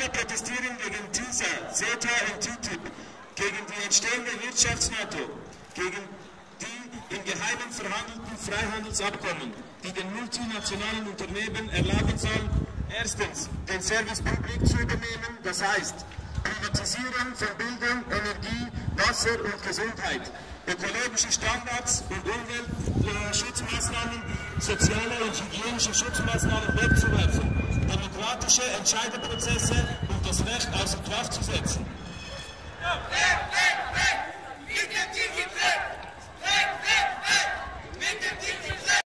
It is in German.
Liberale protestieren gegen TISA, CETA und TTIP, gegen die entstehende Wirtschafts-NATO, gegen die in Geheimen verhandelten Freihandelsabkommen, die den multinationalen Unternehmen erlauben sollen, erstens den Service Public zu übernehmen, das heißt Privatisieren von Bildung, Energie, Wasser und Gesundheit, ökologische Standards und Umweltschutzmaßnahmen, soziale und hygienische Schutzmaßnahmen wegzuwerfen, demokratische Entscheideprozesse und das Recht außer Kraft zu setzen. Ja.